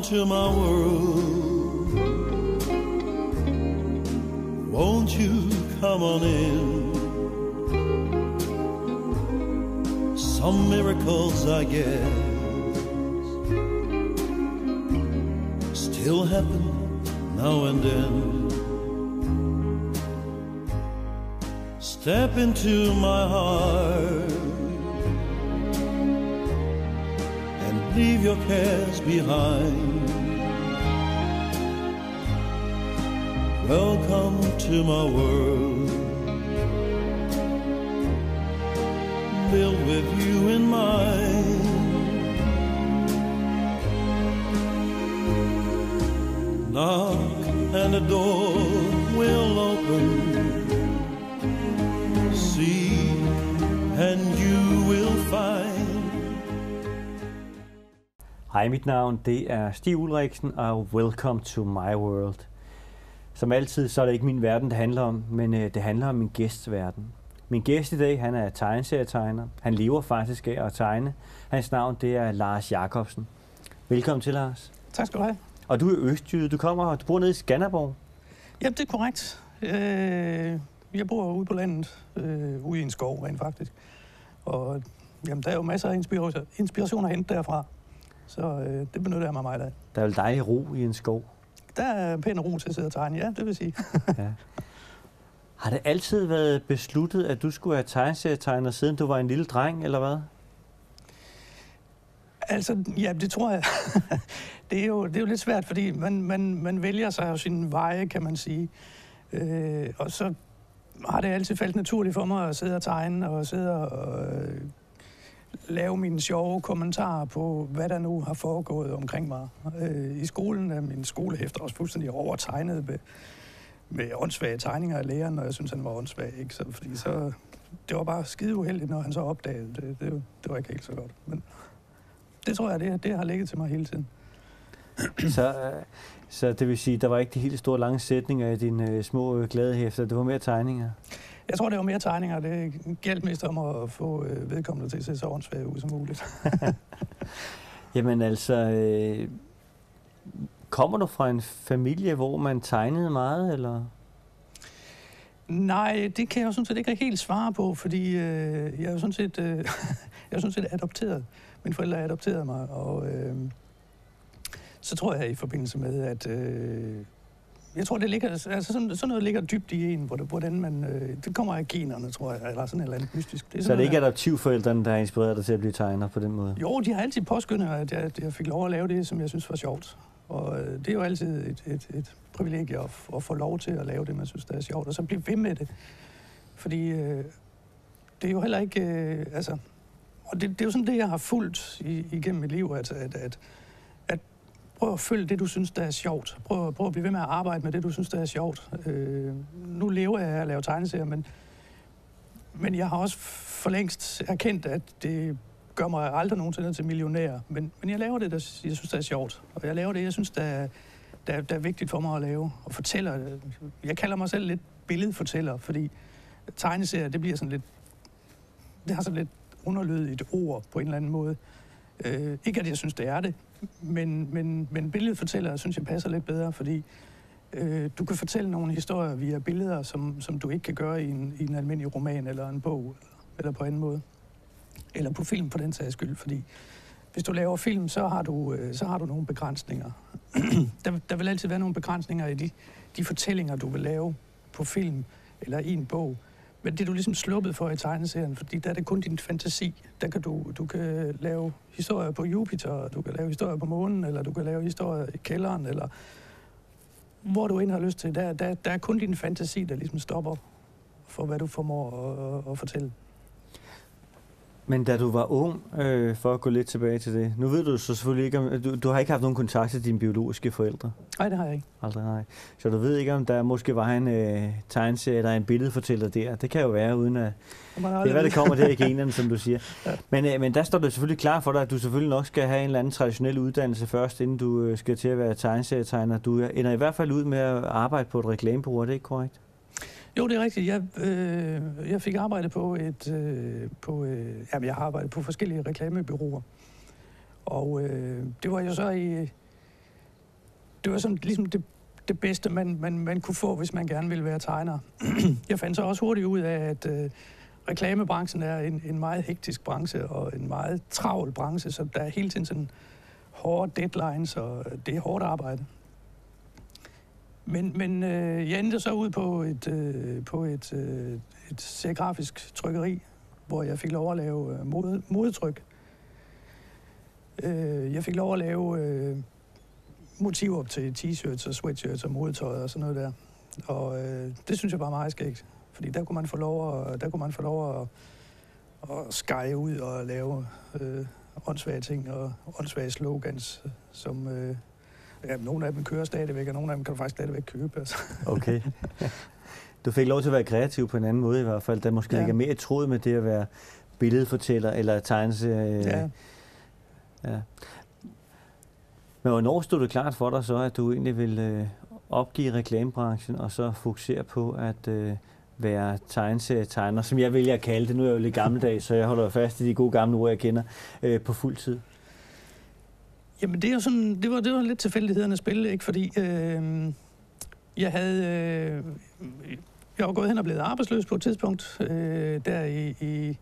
To my world. Won't you come on in? Some miracles, I guess, still happen now and then. Step into my heart leave your cares behind. Welcome to my world. Built with you in mind. Knock and the door will open. Seek and you will find. Hej, mit navn det er Stig Ulriksen, og welcome to my world. Som altid, så er det ikke min verden, det handler om, men øh, det handler om min gæsts verden. Min gæst i dag, han er tegneserietegner. Han lever faktisk af at tegne. Hans navn, det er Lars Jakobsen. Velkommen til, Lars. Tak skal du have. Og du er østjyde. Du kommer, du bor nede i Skanderborg. Ja, det er korrekt. Øh, jeg bor ude på landet, øh, ude i en skov rent faktisk. Og jamen, der er jo masser af inspiration, inspiration at hente derfra. Så øh, det benytter jeg mig meget af. Der er vel dejlig ro i en skov. Der er pæn ro til at sidde og tegne, ja, det vil sige. Ja. Har det altid været besluttet, at du skulle være tegneserietegner, siden du var en lille dreng, eller hvad? altså, ja, det tror jeg. det, er jo, det er jo lidt svært, fordi man, man, man vælger sig jo sine veje, kan man sige. Øh, og så har det altid faldt naturligt for mig at sidde og tegne og sidde og øh, lave mine sjove kommentarer på, hvad der nu har foregået omkring mig. Øh, I skolen er min skolehæfter også fuldstændig overtegnet med, med åndssvage tegninger af læreren, og jeg synes, han var åndssvag. Ikke? Så, fordi så, det var bare skide uheldigt, når han så opdagede det. Det, det var ikke helt så godt. Men det tror jeg, det, det har ligget til mig hele tiden. så, øh, så det vil sige, der var ikke de helt store lange sætninger i dine øh, små øh, glade hæfter. Det var mere tegninger. Jeg tror, det var mere tegninger. Det galt mest om at få øh, vedkommende til at se så åndssvagt ud som muligt. Jamen altså, øh, kommer du fra en familie, hvor man tegnede meget, eller? Nej, det kan jeg jo sådan set ikke helt svare på, fordi øh, jeg er jo sådan set, øh, jeg er sådan set adopteret. Mine forældre adopterede mig, og øh, så tror jeg i forbindelse med, at øh, jeg tror, det ligger, altså sådan, sådan noget ligger dybt i en, hvordan man, øh, det kommer af generne, tror jeg, eller sådan et eller andet mystisk. Det er så det er ikke adoptivforældrene, der har inspireret dig til at blive tegner på den måde? Jo, de har altid påskyndet, at jeg, at jeg fik lov at lave det, som jeg synes var sjovt. Og øh, det er jo altid et, et, et privilegie at, at få lov til at lave det, man synes, der er sjovt, og så blive ved med det. Fordi øh, det er jo heller ikke, øh, altså, og det, det er jo sådan det, jeg har fulgt i, igennem mit liv, at, at, at, at prøv at følge det, du synes, der er sjovt. Prøv, prøv at blive ved med at arbejde med det, du synes, der er sjovt. Øh, nu lever jeg af at lave tegneserier, men, men jeg har også for længst erkendt, at det gør mig aldrig nogensinde til millionær. Men, men jeg laver det, der jeg synes, der er sjovt. Og jeg laver det, jeg synes, der er, der, der er vigtigt for mig at lave. Og fortæller. Øh, jeg kalder mig selv lidt billedfortæller, fordi tegneserier, det bliver sådan lidt... Det har sådan lidt underlydigt ord på en eller anden måde. Øh, ikke at jeg synes, det er det, men, men, men billedet fortæller, synes jeg passer lidt bedre, fordi øh, du kan fortælle nogle historier via billeder, som, som du ikke kan gøre i en, i en almindelig roman eller en bog, eller, eller på anden måde. Eller på film på den sags skyld, fordi hvis du laver film, så har du, øh, så har du nogle begrænsninger. der, der vil altid være nogle begrænsninger i de, de fortællinger, du vil lave på film eller i en bog. Men det er du ligesom sluppet for i tegneserien, fordi der er det kun din fantasi. Der kan du, du kan lave historier på Jupiter, du kan lave historier på månen, eller du kan lave historier i kælderen, eller hvor du end har lyst til. Der, der, der er kun din fantasi, der ligesom stopper for, hvad du formår at, at, at fortælle. Men da du var ung, øh, for at gå lidt tilbage til det, nu ved du så selvfølgelig ikke, om du, du har ikke haft nogen kontakt til dine biologiske forældre? Nej, det har jeg ikke. Aldrig, nej. Så du ved ikke, om der måske var en øh, tegneserie eller en billedfortæller der. Det kan jo være, uden at... Det er hvad det kommer der i generne, som du siger. Ja. Men, øh, men der står det selvfølgelig klar for dig, at du selvfølgelig nok skal have en eller anden traditionel uddannelse først, inden du øh, skal til at være tegneserietegner. Du ender i hvert fald ud med at arbejde på et reklamebureau, er det ikke korrekt? Jo, det er rigtigt. Jeg, øh, jeg fik arbejde på et... Øh, på, øh, jamen, jeg har arbejdet på forskellige reklamebyråer. Og øh, det var jo så i... Det var sådan ligesom det, det bedste, man, man, man kunne få, hvis man gerne ville være tegner. jeg fandt så også hurtigt ud af, at øh, reklamebranchen er en, en meget hektisk branche og en meget travl branche, så der er hele tiden sådan hårde deadlines, og det er hårdt arbejde. Men, men øh, jeg endte så ud på et, øh, på et, øh, et serigrafisk trykkeri, hvor jeg fik lov at lave øh, mode, modetryk. Øh, jeg fik lov at lave øh, motiver til t-shirts og sweatshirts og modetøj og sådan noget der. Og øh, det synes jeg bare meget skægt, fordi der kunne man få lov at, der kunne man få lov at, at skære ud og lave øh, åndssvage ting og åndssvage slogans, øh, som øh, ja, nogle af dem kører stadigvæk, og nogle af dem kan du faktisk stadigvæk købe. Altså. Okay. Du fik lov til at være kreativ på en anden måde i hvert fald, der måske ja. ligger mere i tråd med det at være billedfortæller eller tegneserie. Ja. ja. Men hvornår stod det klart for dig så, at du egentlig ville øh, opgive reklamebranchen og så fokusere på at øh, være tegneserietegner, som jeg vælger at kalde det. Nu er jeg jo lidt gammeldags, så jeg holder fast i de gode gamle ord, jeg kender, øh, på fuld tid. Jamen det er jo sådan, det var, det var lidt tilfældighedernes spil, ikke? Fordi øh, jeg havde, øh, jeg var gået hen og blevet arbejdsløs på et tidspunkt, øh, der i, i,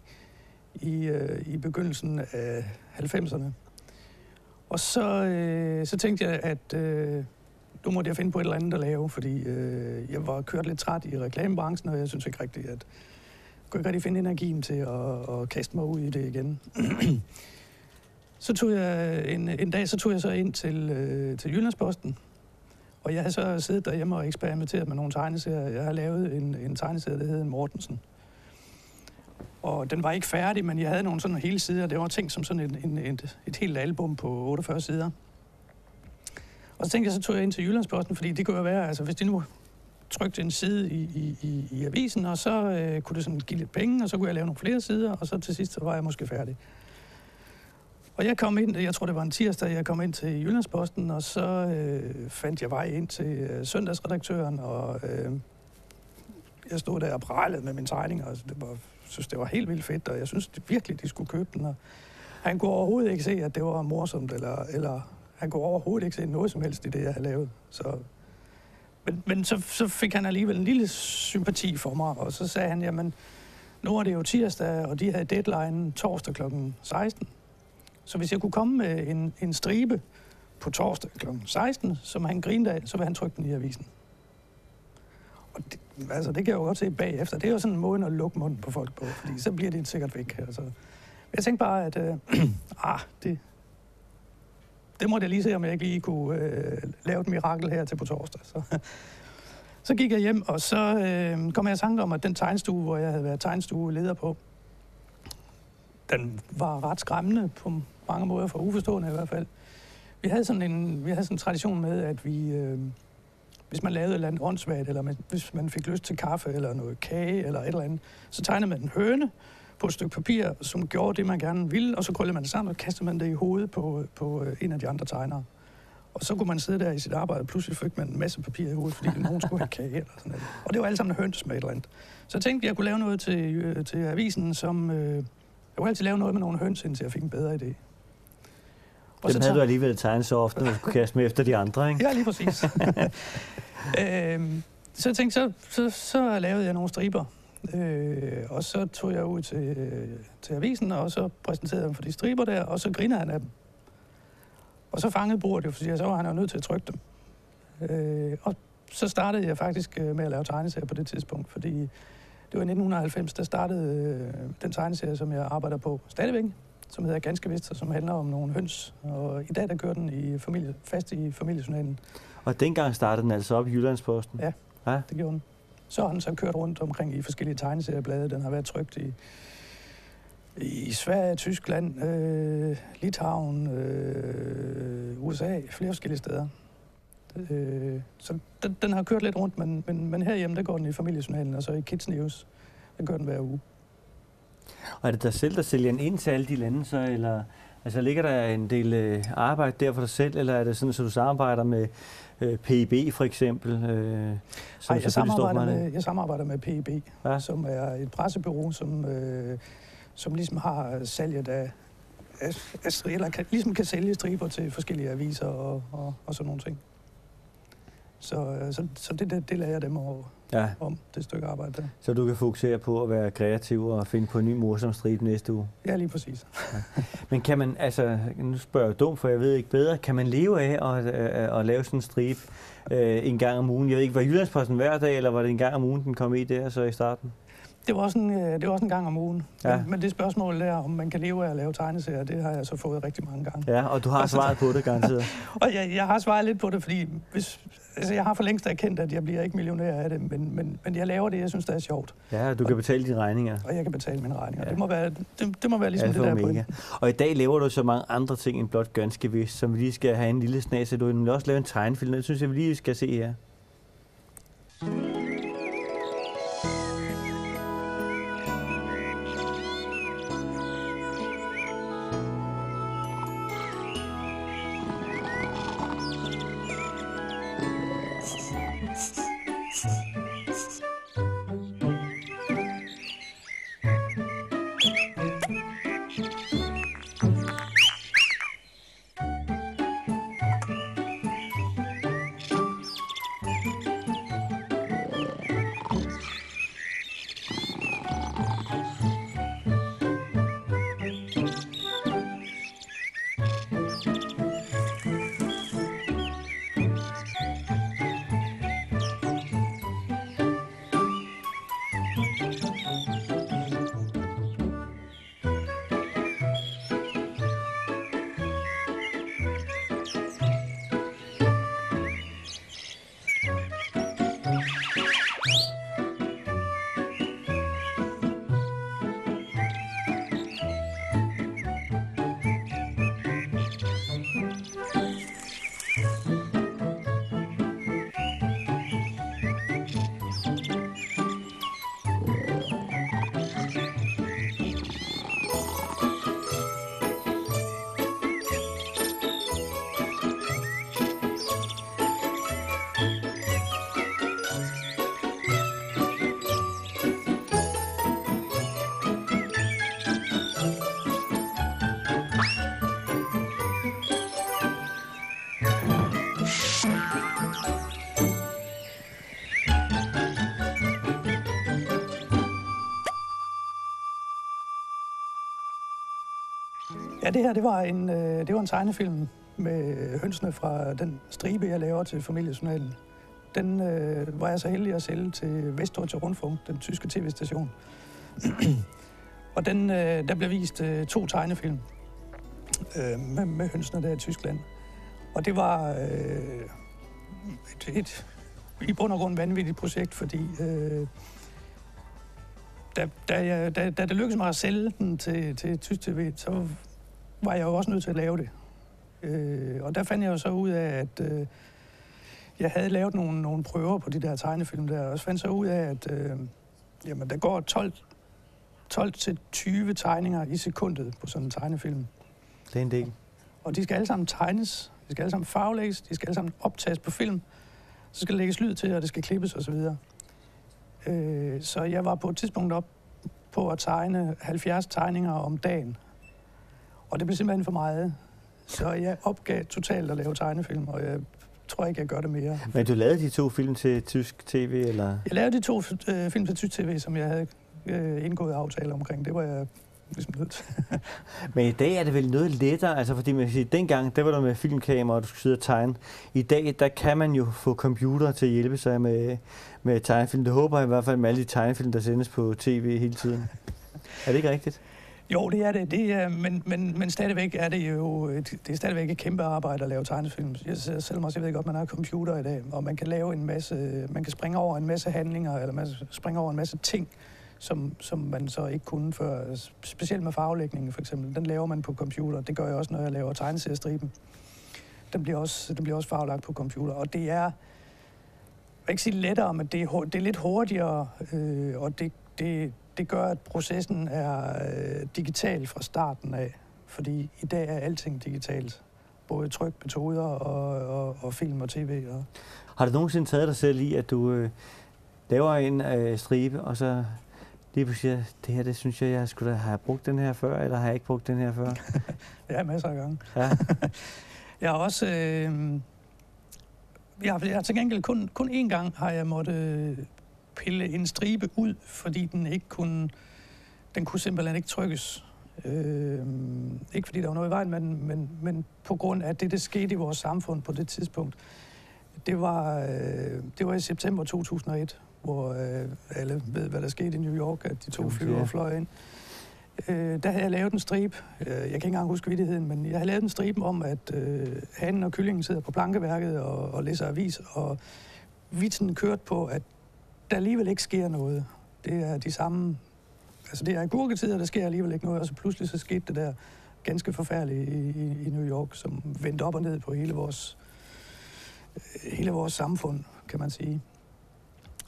i, øh, i begyndelsen af 90'erne. Og så, øh, så tænkte jeg, at øh, nu måtte jeg finde på et eller andet at lave, fordi øh, jeg var kørt lidt træt i reklamebranchen, og jeg synes ikke rigtigt, at jeg kunne ikke rigtig finde energien til at, at kaste mig ud i det igen så tog jeg en, en dag så tog jeg så ind til, øh, til Jyllandsposten, og jeg har så siddet derhjemme og eksperimenteret med nogle tegneserier. Jeg har lavet en, en tegneserie, der hedder Mortensen. Og den var ikke færdig, men jeg havde nogle sådan hele sider. Det var ting som sådan en, en, et, et helt album på 48 sider. Og så tænkte jeg, så tog jeg ind til Jyllandsposten, fordi det kunne jo være, altså hvis de nu trykte en side i, i, i, i avisen, og så øh, kunne det sådan give lidt penge, og så kunne jeg lave nogle flere sider, og så til sidst så var jeg måske færdig. Og jeg kom ind, jeg tror det var en tirsdag, jeg kom ind til Jyllandsposten, og så øh, fandt jeg vej ind til øh, søndagsredaktøren, og øh, jeg stod der og pralede med min tegning, og det var, synes, det var helt vildt fedt, og jeg synes det virkelig, de skulle købe den. Og han kunne overhovedet ikke se, at det var morsomt, eller, eller han kunne overhovedet ikke se noget som helst i det, jeg havde lavet. Så, men men så, så fik han alligevel en lille sympati for mig, og så sagde han, jamen, nu er det jo tirsdag, og de havde deadline torsdag kl. 16. Så hvis jeg kunne komme med en, en stribe på torsdag kl. 16, som han grinede af, så vil han trykke den i avisen. Og det, altså, det kan jeg jo godt se bagefter. Det er jo sådan en måde at lukke munden på folk på, fordi så bliver det sikkert væk. Altså. Jeg tænkte bare, at øh, ah, det, det måtte jeg lige se, om jeg ikke lige kunne øh, lave et mirakel her til på torsdag. Så, så gik jeg hjem, og så øh, kom jeg i tanke om, at den tegnstue, hvor jeg havde været tegnstue leder på, den var ret skræmmende på mange måder, for uforstående i hvert fald. Vi havde sådan en, vi havde sådan en tradition med, at vi, øh, hvis man lavede et eller andet åndssvagt, eller man, hvis man fik lyst til kaffe, eller noget kage, eller et eller andet, så tegnede man en høne på et stykke papir, som gjorde det, man gerne ville, og så krøllede man det sammen, og kastede man det i hovedet på, på øh, en af de andre tegnere. Og så kunne man sidde der i sit arbejde, og pludselig fik man en masse papir i hovedet, fordi nogen skulle have kage eller sådan noget. Og det var alle sammen høns med et eller andet. Så jeg tænkte, at jeg kunne lave noget til, øh, til avisen, som... Øh, jeg kunne altid lave noget med nogle høns, indtil jeg fik en bedre idé. Og Dem så havde du alligevel tegnet så ofte, når du skulle kaste med efter de andre, ikke? Ja, lige præcis. øhm, så jeg tænkte, så, så, så lavede jeg nogle striber. Øh, og så tog jeg ud til, til avisen, og så præsenterede jeg for de striber der, og så griner han af dem. Og så fangede bordet jo, fordi så var han jo nødt til at trykke dem. Øh, og så startede jeg faktisk øh, med at lave tegneserier på det tidspunkt, fordi var i 1990, der startede øh, den tegneserie, som jeg arbejder på stadigvæk, som hedder Ganske Vist, og som handler om nogle høns. Og i dag, der kører den i familie, fast i familiejournalen. Og dengang startede den altså op i Jyllandsposten? Ja, ja, det gjorde den. Så har den så kørt rundt omkring i forskellige tegneserieblade. Den har været trygt i, i Sverige, Tyskland, øh, Litauen, øh, USA, flere forskellige steder. Øh, så den, den har kørt lidt rundt, men, men, men herhjemme, der går den i familiejournalen, og så i Kids News, der gør den hver uge. Og er det dig selv, der sælger den ind til alle de lande, så, eller altså, ligger der en del øh, arbejde der for dig selv, eller er det sådan, at så du samarbejder med øh, PIB for eksempel? Øh, som Ej, jeg, samarbejder med, jeg samarbejder med PIB, ja. som er et pressebyrå, som, øh, som ligesom har salget af at, eller kan, ligesom kan sælge striber til forskellige aviser og, og, og sådan nogle ting. Så, øh, så, så det, det, det lader jeg dem over, ja. om, det stykke arbejde der. Så du kan fokusere på at være kreativ og finde på en ny morsom stribe næste uge? Ja, lige præcis. ja. Men kan man, altså, nu spørger jeg dumt, for jeg ved ikke bedre, kan man leve af at, at, at lave sådan en stribe øh, en gang om ugen? Jeg ved ikke, var Jyllandsposten hver dag, eller var det en gang om ugen, den kom i der så i starten? Det var, også en, øh, det var også en gang om ugen. Ja. Men, men det spørgsmål der, om man kan leve af at lave tegneserier, det har jeg så fået rigtig mange gange. Ja, og du har svaret på det, garanteret. og jeg, jeg har svaret lidt på det, fordi hvis, altså, jeg har for længst erkendt, at jeg bliver ikke millionær af det, men, men, men jeg laver det, jeg synes, det er sjovt. Ja, du kan betale dine regninger. Og jeg kan betale mine regninger. Ja. Det, må være, det, det må være ligesom Alfa det der omega. Og i dag laver du så mange andre ting end blot ganske vist, som vi lige skal have en lille snas. Du vil også lave en tegnefilm, det synes jeg, vi lige skal se her. Ja, det her det var en, øh, det var en tegnefilm med hønsene fra den stribe, jeg laver til familiejournalen. Den øh, var jeg så heldig at sælge til Vestdeutsche Rundfunk, den tyske tv-station. og den, øh, der blev vist øh, to tegnefilm øh, med, med hønsene der i Tyskland. Og det var øh, et, et i bund og grund vanvittigt projekt, fordi øh, da, da, jeg, da, da det lykkedes mig at sælge den til, til tysk tv, så var jeg jo også nødt til at lave det. Øh, og der fandt jeg jo så ud af, at øh, jeg havde lavet nogle, nogle prøver på de der tegnefilm der, og så fandt så ud af, at øh, jamen, der går 12, 12-20 tegninger i sekundet på sådan en tegnefilm. Det er en del. Og de skal alle sammen tegnes, de skal alle sammen farvelægges, de skal alle sammen optages på film, så skal der lægges lyd til, og det skal klippes osv. Så, øh, så jeg var på et tidspunkt op på at tegne 70 tegninger om dagen og det blev simpelthen for meget. Så jeg opgav totalt at lave tegnefilm, og jeg tror ikke, jeg gør det mere. Men du lavede de to film til tysk tv, eller? Jeg lavede de to øh, film til tysk tv, som jeg havde øh, indgået aftale omkring. Det var jeg ligesom nødt Men i dag er det vel noget lettere, altså fordi man kan sige, dengang, der var der med filmkamera, og du skulle sidde og tegne. I dag, der kan man jo få computer til at hjælpe sig med, med tegnefilm. Det håber jeg i hvert fald med alle de tegnefilm, der sendes på tv hele tiden. er det ikke rigtigt? Jo, det er det. det er, men, men, men stadigvæk er det jo et, det er stadigvæk et kæmpe arbejde at lave tegnefilm. Jeg, selvom også, jeg ved godt, man har computer i dag, og man kan lave en masse, man kan springe over en masse handlinger, eller man springe over en masse ting, som, som man så ikke kunne før. Specielt med farvelægningen for eksempel. Den laver man på computer. Det gør jeg også, når jeg laver tegneseriestriben. Den bliver også, den bliver også farvelagt på computer. Og det er, jeg vil ikke sige lettere, men det er, det er lidt hurtigere, øh, og det, det, det gør, at processen er øh, digital fra starten af. Fordi i dag er alting digitalt. Både tryk, metoder og, og, og film og tv. Og... Har du nogensinde taget dig selv i, at du øh, laver en øh, stribe, og så lige pludselig, det her, det synes jeg, jeg skulle have brugt den her før, eller har jeg ikke brugt den her før? ja, masser af gange. Ja. jeg har også... Øh, jeg, har, jeg har til gengæld kun, kun én gang har jeg måtte øh, pille en stribe ud, fordi den ikke kunne... Den kunne simpelthen ikke trykkes. Øh, ikke fordi der var noget i vejen, men, men, men på grund af det, der skete i vores samfund på det tidspunkt. Det var, øh, det var i september 2001, hvor øh, alle ved, hvad der skete i New York, at de to flyver fløj ind. Øh, der havde jeg lavet en strip, øh, jeg kan ikke engang huske vidtigheden, men jeg havde lavet en strip om, at øh, hanen og kyllingen sidder på plankeværket og, og læser avis, og vitsen kørte på, at der alligevel ikke sker noget. Det er de samme altså det er gurketider, der sker alligevel ikke noget, og så pludselig så skete det der ganske forfærdeligt i, i, i New York, som vendte op og ned på hele vores, øh, hele vores samfund, kan man sige.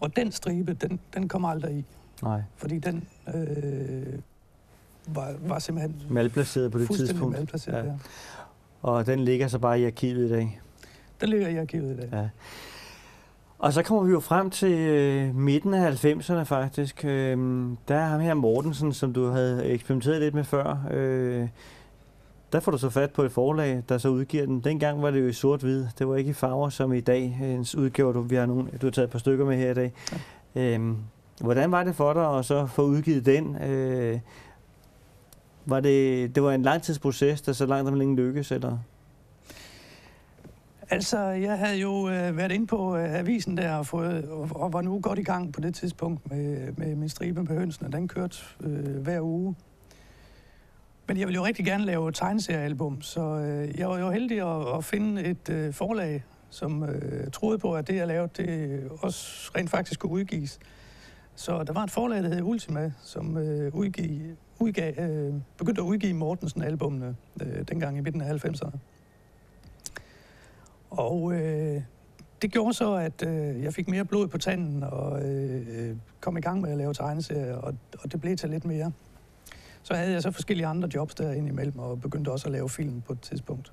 Og den stribe, den, den kom aldrig i. Nej. Fordi den øh, var, var simpelthen... Malplaceret på det tidspunkt. malplaceret, ja. ja. Og den ligger så bare i arkivet i dag? Den ligger i arkivet i dag. Ja. Og så kommer vi jo frem til øh, midten af 90'erne faktisk. Øh, der er ham her Mortensen, som du havde eksperimenteret lidt med før. Øh, der får du så fat på et forlag, der så udgiver den. Dengang var det jo i sort-hvid. Det var ikke i farver som i dag. En udgave, du, vi har nogle, du har taget et par stykker med her i dag. Ja. Øh, hvordan var det for dig at så få udgivet den? Øh, var det, det var en langtidsproces, der så langt om længe lykkes, eller? Altså, jeg havde jo øh, været inde på øh, avisen der og, fået, og, og var nu godt i gang på det tidspunkt med, med min stribe på hønsene. Den kørte øh, hver uge. Men jeg ville jo rigtig gerne lave tegneseriealbum, så øh, jeg var jo heldig at, at finde et øh, forlag, som øh, troede på, at det, jeg lavede, det også rent faktisk kunne udgives. Så der var et forlag, der hed Ultima, som øh, udgiv, udgav, øh, begyndte at udgive Mortensen-albumene øh, dengang i midten af 90'erne. Og øh, det gjorde så, at øh, jeg fik mere blod på tanden og øh, øh kom i gang med at lave tegneserier, og, og det blev til lidt mere. Så havde jeg så forskellige andre jobs der imellem, og begyndte også at lave film på et tidspunkt.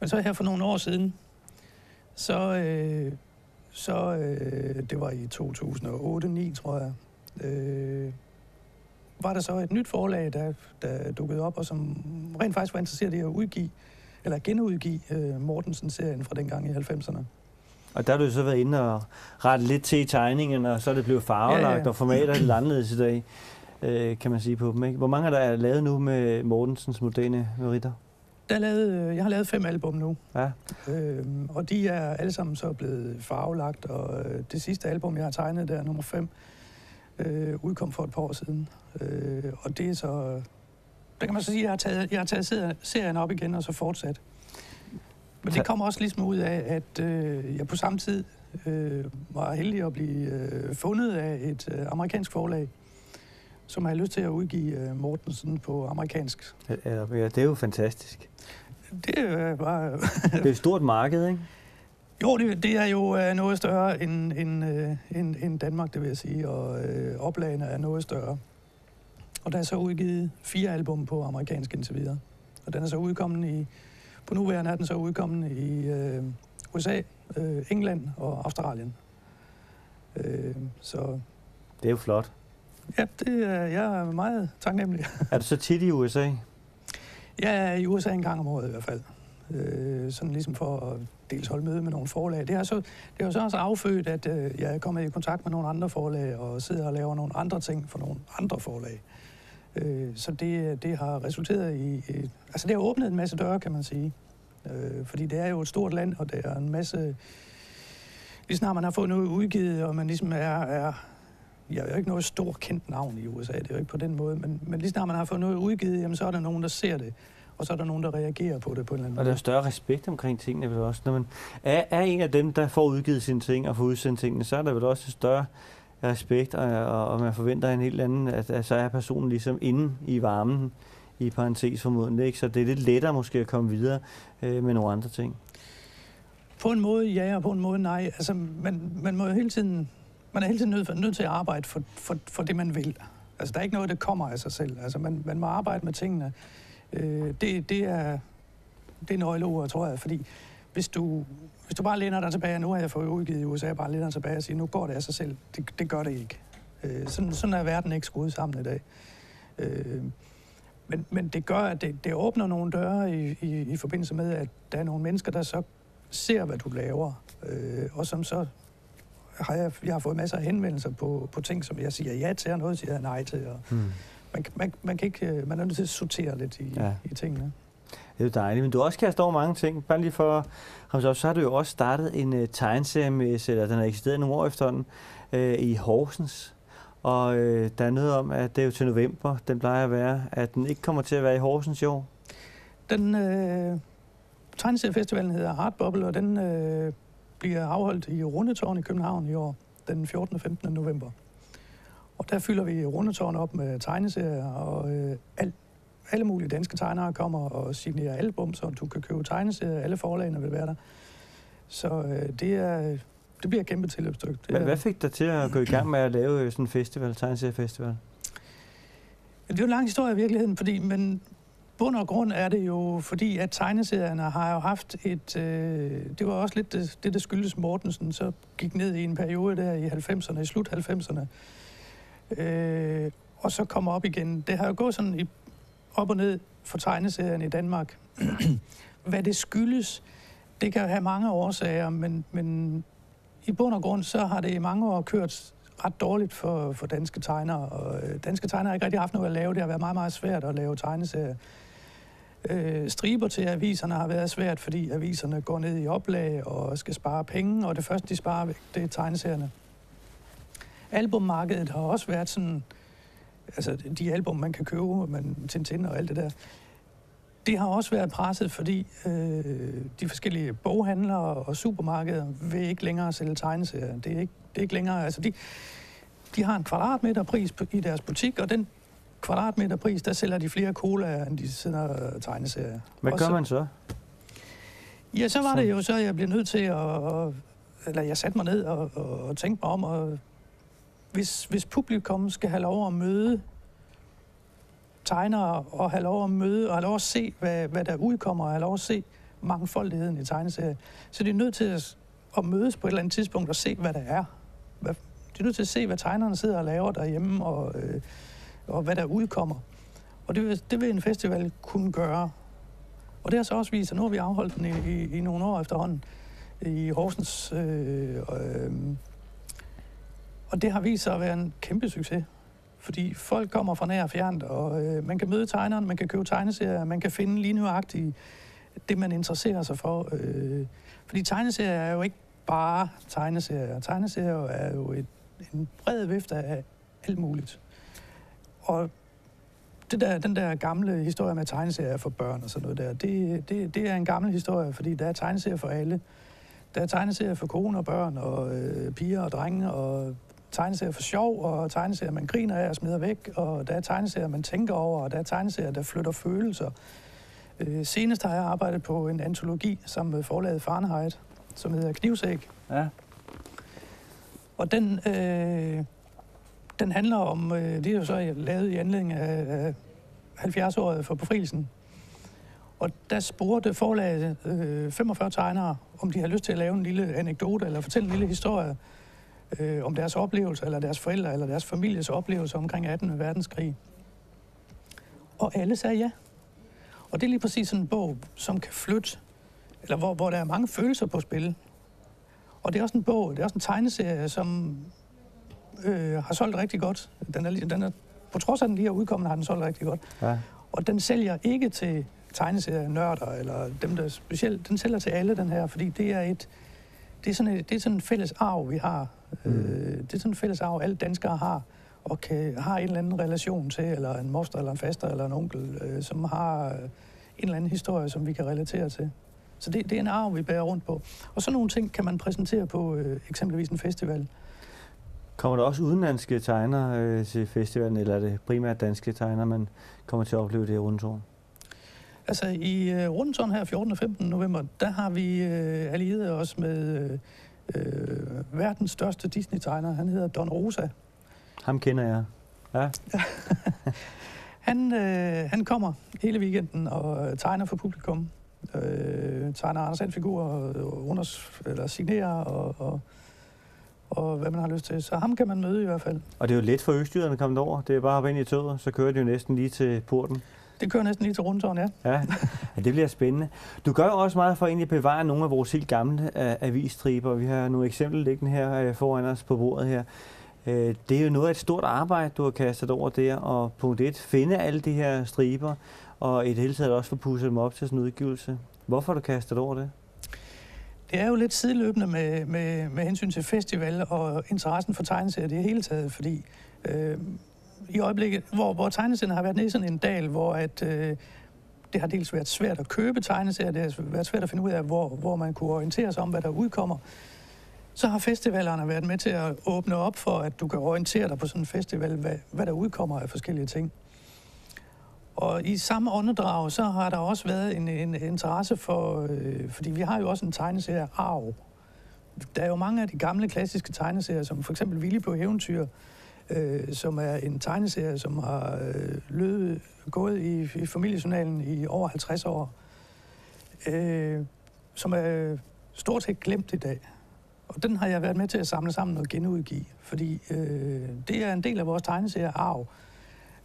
Men så her for nogle år siden, så, øh, så øh, det var i 2008-2009, tror jeg, øh, var der så et nyt forlag, der, der dukkede op, og som rent faktisk var interesseret i at udgive eller genudgive øh, Mortensen-serien fra dengang i 90'erne. Og der har du så været inde og rette lidt til i tegningen, og så er det blevet farvelagt, ja, ja. og formater er lidt anderledes i dag, øh, kan man sige på dem. Ikke? Hvor mange er der lavet nu med Mortensens moderne meritter? Der er lavet, øh, jeg har lavet fem album nu, ja. øhm, og de er alle sammen så blevet farvelagt, og øh, det sidste album, jeg har tegnet, der nummer 5, øh, udkom for et par år siden. Øh, og det er så der kan man så sige, at jeg har taget, jeg har taget serien op igen og så fortsat. Men det kommer også ligesom ud af, at øh, jeg på samme tid øh, var heldig at blive øh, fundet af et øh, amerikansk forlag, som har lyst til at udgive øh, Mortensen på amerikansk. Ja, det er jo fantastisk. Det er bare... det er et stort marked, ikke? Jo, det, det er jo øh, noget større end, end, øh, end, end Danmark, det vil jeg sige, og øh, oplagene er noget større. Og der er så udgivet fire album på amerikansk indtil videre. Og den er så udkommen i... På nuværende er den så udkommen i øh, USA, øh, England og Australien. Øh, så... Det er jo flot. Ja, det er, jeg er meget taknemmelig. er du så tit i USA? Ja, i USA en gang om året i hvert fald. Øh, sådan ligesom for at dels holde møde med nogle forlag. Det har så, det har så også affødt, at øh, jeg er kommet i kontakt med nogle andre forlag og sidder og laver nogle andre ting for nogle andre forlag. Øh, så det, det har resulteret i... Et, altså det har åbnet en masse døre, kan man sige. Øh, fordi det er jo et stort land, og der er en masse... Lige snart man har fået noget udgivet, og man ligesom er... er jeg er jo ikke noget stort kendt navn i USA, det er jo ikke på den måde, men, men lige snart man har fået noget udgivet, jamen, så er der nogen, der ser det, og så er der nogen, der reagerer på det på en eller anden måde. Og der er større respekt omkring tingene vel også. Når man er, er en af dem, der får udgivet sine ting og får udsendt tingene, så er der vel også større respekt, og, og man forventer en helt anden, at, at så er personen ligesom inde i varmen, i parentes formodentlig, ikke? så det er lidt lettere måske at komme videre øh, med nogle andre ting. På en måde ja, og på en måde nej. Altså, man, man må jo hele tiden, man er hele tiden nødt, nødt til at arbejde for, for, for det, man vil. Altså, der er ikke noget, der kommer af sig selv. Altså, man, man må arbejde med tingene. Øh, det, det er, det er nøgleordet, tror jeg, fordi hvis du, hvis du bare læner dig tilbage, nu har jeg fået udgivet i USA, bare læner dig tilbage og siger, nu går det af sig selv. Det, det gør det ikke. Øh, sådan, sådan er verden ikke skruet sammen i dag. Øh, men, men det gør, at det, det åbner nogle døre i, i, i forbindelse med, at der er nogle mennesker, der så ser, hvad du laver, øh, og som så har jeg, jeg har fået masser af henvendelser på, på ting, som jeg siger ja til, og noget siger jeg nej til. Og hmm. man, man, man, kan ikke, øh, man er nødt til at sortere lidt i, ja. i tingene. Det er jo dejligt, men du også kastet over mange ting. Bare lige for at så har du jo også startet en uh, tegneserie, med, eller den har eksisteret nogle år efterhånden, uh, i Horsens. Og uh, der er noget om, at det er jo til november, den plejer at være, at den ikke kommer til at være i Horsens i år. Den uh, tegneseriefestivalen hedder Art Bubble, og den uh, bliver afholdt i Rundetårn i København i år, den 14. og 15. november. Og der fylder vi Rundetårn op med tegneserier, og øh, alt, alle mulige danske tegnere kommer og signerer album, så du kan købe tegneserier. Alle forlagene vil være der. Så øh, det, er, det bliver et kæmpe tilløbsstykke. Hvad, hvad fik dig til at gå i gang med at lave sådan en festival, tegneseriefestival? Det er jo en lang historie i virkeligheden, fordi, men bund og grund er det jo, fordi at tegneserierne har jo haft et... Øh, det var også lidt det, det, der skyldes Mortensen, så gik ned i en periode der i 90'erne, i slut 90'erne. Øh, og så kommer op igen. Det har jo gået sådan i, op og ned for tegneserierne i Danmark. Hvad det skyldes, det kan have mange årsager, men, men i bund og grund, så har det i mange år kørt ret dårligt for, for danske tegnere. Og øh, danske tegnere har ikke rigtig haft noget at lave. Det har været meget, meget svært at lave tegneserier. Øh, striber til aviserne har været svært, fordi aviserne går ned i oplag og skal spare penge, og det første, de sparer væk, det er tegneserierne. Albummarkedet har også været sådan, altså de album, man kan købe, man, Tintin og alt det der, det har også været presset, fordi øh, de forskellige boghandlere og supermarkeder vil ikke længere sælge tegneserier. Det er ikke, det er ikke længere, altså de, de har en kvadratmeterpris i deres butik, og den kvadratmeterpris, der sælger de flere cola, end de sender tegneserier. Hvad gør man så? Ja, så var det jo så, at jeg blev nødt til at... Eller jeg satte mig ned og, og, og tænkte mig om, og hvis, hvis publikum skal have lov at møde tegnere, og have lov at møde, og have lov at se, hvad, hvad der udkommer, og have lov at se mangfoldigheden i tegneserier, så de er nødt til at, at mødes på et eller andet tidspunkt og se, hvad der er. Hvad, de er nødt til at se, hvad tegnerne sidder og laver derhjemme, og, øh, og hvad der udkommer. Og det vil, det vil en festival kunne gøre. Og det har så også vist, at nu har vi afholdt den i, i, i nogle år efterhånden i Horsens. Øh, øh, og det har vist sig at være en kæmpe succes. Fordi folk kommer fra nær og fjernt, og øh, man kan møde tegneren, man kan købe tegneserier, man kan finde lige nøjagtigt det, man interesserer sig for. Øh, fordi tegneserier er jo ikke bare tegneserier. Tegneserier er jo et, en bred vifte af alt muligt. Og det der, den der gamle historie med tegneserier for børn og sådan noget der, det, det, det er en gammel historie, fordi der er tegneserier for alle. Der er tegneserier for koner og børn og øh, piger og drenge og tegneserier for sjov, og tegneserier, man griner af og smider væk, og der er tegneserier, man tænker over, og der er tegneserier, der flytter følelser. Øh, senest har jeg arbejdet på en antologi sammen med forlaget Fahrenheit, som hedder Knivsæk. Ja. Og den, øh, den handler om, øh, det er jo så lavet i anledning af, af 70-året for befrielsen. Og der spurgte forlaget øh, 45 tegnere, om de har lyst til at lave en lille anekdote eller fortælle en lille historie øh, om deres oplevelser, eller deres forældre, eller deres families oplevelser omkring 18. verdenskrig. Og alle sagde ja. Og det er lige præcis sådan en bog, som kan flytte, eller hvor, hvor der er mange følelser på spil. Og det er også en bog, det er også en tegneserie, som øh, har solgt rigtig godt. Den er, den er, på trods af, at den lige er udkommet, har den solgt rigtig godt. Ja. Og den sælger ikke til tegneserienørder, eller dem, der specielt, den sælger til alle, den her, fordi det er et, det er sådan, et, det er sådan en fælles arv, vi har. Mm. Øh, det er sådan en fælles arv, alle danskere har, og kan, har en eller anden relation til, eller en moster, eller en faster, eller en onkel, øh, som har en eller anden historie, som vi kan relatere til. Så det, det er en arv, vi bærer rundt på. Og sådan nogle ting kan man præsentere på øh, eksempelvis en festival. Kommer der også udenlandske tegnere øh, til festivalen, eller er det primært danske tegnere, man kommer til at opleve det i Rundtårn? Altså i øh, Rundtårn her 14. og 15. november, der har vi øh, allieret os med øh, øh, verdens største Disney-tegner. Han hedder Don Rosa. Ham kender jeg. Ja. han, øh, han kommer hele weekenden og tegner for publikum. Øh, tegner Anders figurer og unders, eller signerer og, og og hvad man har lyst til. Så ham kan man møde i hvert fald. Og det er jo let for østjyderne at komme over. Det er bare at ind i toget, så kører det jo næsten lige til porten. Det kører næsten lige til rundtårn, ja. ja. ja. det bliver spændende. Du gør jo også meget for egentlig at bevare nogle af vores helt gamle uh, avisstriber. Vi har nogle eksempler liggende her uh, foran os på bordet her. Uh, det er jo noget af et stort arbejde, du har kastet over der, og punkt et, finde alle de her striber, og i det hele taget også få pusset dem op til sådan en udgivelse. Hvorfor har du kastet over det? Det er jo lidt sideløbende med, med, med hensyn til festival og interessen for tegneserier det hele taget, fordi øh, i øjeblikket, hvor, hvor tegneserierne har været nede i sådan en dal, hvor at, øh, det har dels været svært at købe tegneserier, det har været svært at finde ud af, hvor, hvor man kunne orientere sig om, hvad der udkommer. Så har festivalerne været med til at åbne op for, at du kan orientere dig på sådan en festival, hvad, hvad der udkommer af forskellige ting. Og i samme åndedrag, så har der også været en, en interesse for, øh, fordi vi har jo også en tegneserie Arv. Der er jo mange af de gamle klassiske tegneserier, som for eksempel Willy på eventyr, øh, som er en tegneserie, som har øh, løbet, gået i, i familiejournalen i over 50 år, øh, som er stort set glemt i dag. Og den har jeg været med til at samle sammen og genudgive, fordi øh, det er en del af vores tegneserie Arv,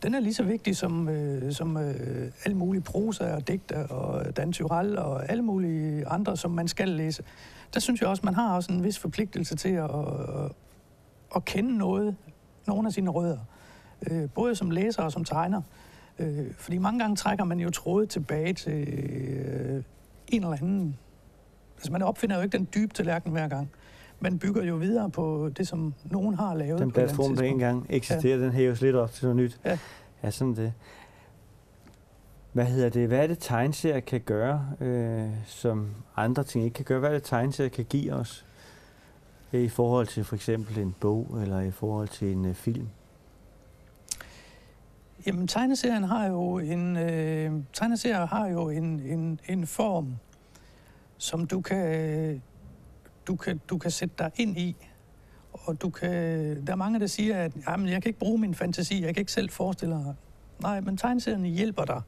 den er lige så vigtig som, øh, som øh, alle mulige prosa og digter og øh, Dan Tyrell og alle mulige andre, som man skal læse. Der synes jeg også, man har også en vis forpligtelse til at, at, at kende noget, nogle af sine rødder. Øh, både som læser og som tegner. Øh, fordi mange gange trækker man jo tråde tilbage til øh, en eller anden. Altså man opfinder jo ikke den dybe tallerken hver gang man bygger jo videre på det, som nogen har lavet. Den platform, der engang eksisterer, ja. den hæves lidt op til noget nyt. Ja. ja, sådan det. Hvad hedder det? Hvad er det, tegneserier kan gøre, øh, som andre ting ikke kan gøre? Hvad er det, tegneserier kan give os i forhold til for eksempel en bog eller i forhold til en uh, film? Jamen, tegneserien har jo en, øh, tegneserier har jo en, en, en form, som du kan du kan, du kan sætte dig ind i. Og du kan, der er mange, der siger, at jamen, jeg kan ikke bruge min fantasi, jeg kan ikke selv forestille mig. Nej, men tegneserien hjælper dig.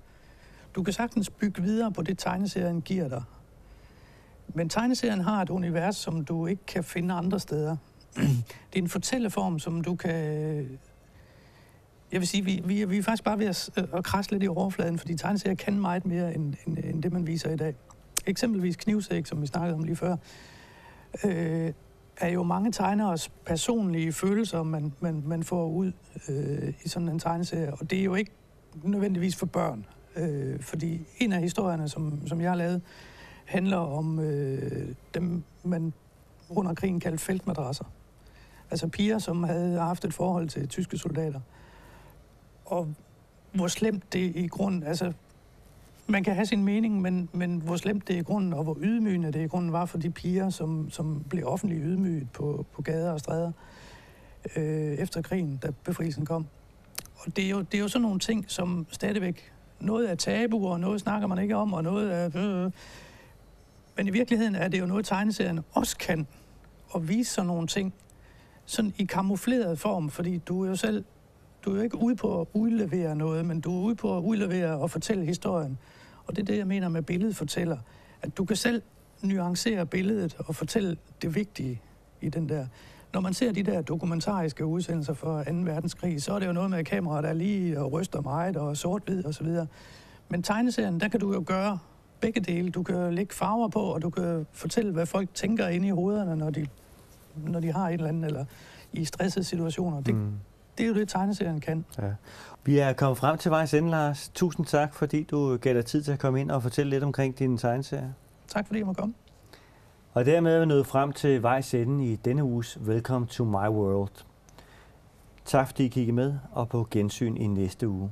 Du kan sagtens bygge videre på det, tegneserien giver dig. Men tegneserien har et univers, som du ikke kan finde andre steder. Det er en fortælleform, som du kan... Jeg vil sige, vi, vi, vi er faktisk bare ved at, øh, at krasse lidt i overfladen, fordi tegneserier kan meget mere, end, end, end det, man viser i dag. Eksempelvis knivsæk, som vi snakkede om lige før øh, er jo mange tegneres personlige følelser, man, man, man får ud øh, i sådan en tegneserie. Og det er jo ikke nødvendigvis for børn. Øh, fordi en af historierne, som, som jeg har lavet, handler om øh, dem, man under krigen kaldte feltmadrasser. Altså piger, som havde haft et forhold til tyske soldater. Og hvor slemt det i grund, altså man kan have sin mening, men, men hvor slemt det i grunden, og hvor ydmygende det i grunden var for de piger, som, som blev offentligt ydmyget på, på gader og stræder øh, efter krigen, da befrielsen kom. Og det er, jo, det er jo sådan nogle ting, som stadigvæk, noget er tabu, og noget snakker man ikke om, og noget er... Øh, øh. men i virkeligheden er det jo noget, tegneserien også kan, at vise sådan nogle ting, sådan i kamufleret form, fordi du er jo selv du er jo ikke ude på at udlevere noget, men du er ude på at udlevere og fortælle historien. Og det er det, jeg mener med billedet fortæller. At du kan selv nuancere billedet og fortælle det vigtige i den der. Når man ser de der dokumentariske udsendelser fra 2. verdenskrig, så er det jo noget med kameraer, der lige og ryster meget og sort-hvid osv. Men tegneserien, der kan du jo gøre begge dele. Du kan lægge farver på, og du kan fortælle, hvad folk tænker inde i hovederne, når de, når de har et eller andet, eller i stressede situationer. Det, mm det er jo det, tegneserien kan. Ja. Vi er kommet frem til vejs ende, Lars. Tusind tak, fordi du gav dig tid til at komme ind og fortælle lidt omkring din tegneserie. Tak, fordi jeg måtte komme. Og dermed er vi nået frem til vejs ende i denne uges Welcome to My World. Tak fordi I kiggede med, og på gensyn i næste uge.